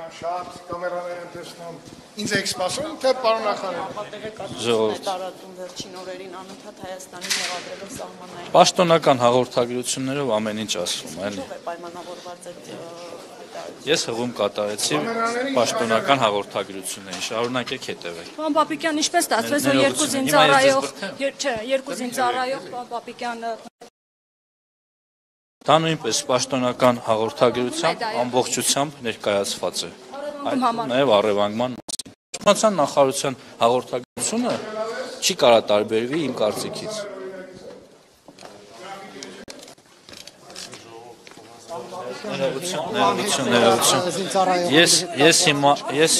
Այսքան շատ կամերաներ եմ տեսնում։ Ինձ եք սպասում, թե պարոն նախարար։ Ժողովուրդ տարածում վերջին օրերին անընդհատ Հայաստանի մեղադրելով սահմանային։ Պաշտոնական հաղորդագրություններով ամեն ինչ ասվում է, էլի։ Ինչո՞վ է պայմանավորված այդ Ես հղում կատարեցի պաշտոնական հաղորդագրություններին։ Շարունակեք հետևել։ Պարոն Պապիկյան, ինչպես ստացվեց, որ երկու զինծառայող, չէ, երկու զինծառայող Պարոն Պապիկյանը Դա նույնպես պաշտոնական հաղորդագրությամբ ամբողջությամբ ներկայացված է։ Այդ նաև առևանգման մասին։ Պաշտպանության նախարարության հաղորդագրությունը չի կարա տարբերվի իմ կարծիքից։ Ներողություն, ներողություն, ներողություն։ Ես ես հիմա ես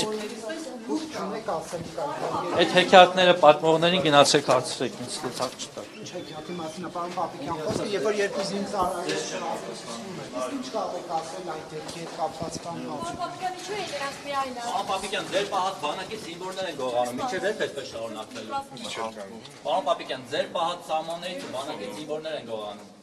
Այդ հեքիաթները պատմողներին գնացեք հարցրեք, ինձ դեպք չտա։ Չեքիաթի մասին է պարոն Պապիկյան խոսքը, երբ որ երկու զինծառայող ինչ կարող ասել այդ դեպքի հետ կապված կամ բացի։ Պարոն Պապիկյան, ձեր պահած բանակի սիմվոլներ են գողանում, միջև երբ այսպես շարունակվելու։ Պարոն Պապիկյան, ձեր պահած սահմաններից բանակի սիմվոլներ են գողանում։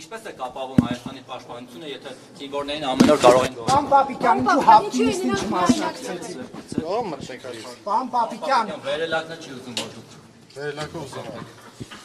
Ինչպես է կապավում Հայաստանի պաշտպանությունը, եթե սիմվոլներին ամեն օր կարող են գողանալ։ Պարոն Պապիկյան, ինչու հապկինիստ ինչ մասնակցեցի։ Ո՞մ մրցեք այս։ Պարոն Պապիկյան, Վերելակնը չի ուզում որ դուք Վերելակը ուզում եք։